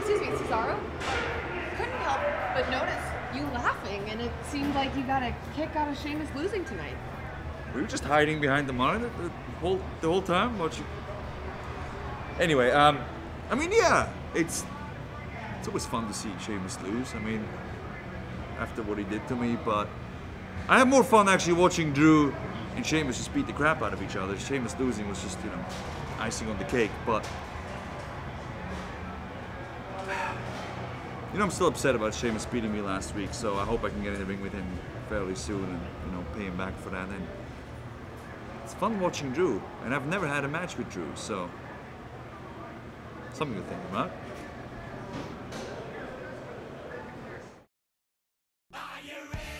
Excuse me, Cesaro? Couldn't help but notice you laughing, and it seemed like you got a kick out of Sheamus losing tonight. We were just hiding behind the monitor the whole the whole time watching. Anyway, um, I mean, yeah, it's it's always fun to see Sheamus lose. I mean, after what he did to me, but I have more fun actually watching Drew and Sheamus just beat the crap out of each other. Sheamus losing was just you know icing on the cake, but. you know, I'm still upset about Sheamus beating me last week, so I hope I can get in the ring with him fairly soon and, you know, pay him back for that. And it's fun watching Drew, and I've never had a match with Drew, so something to think about. Are you ready?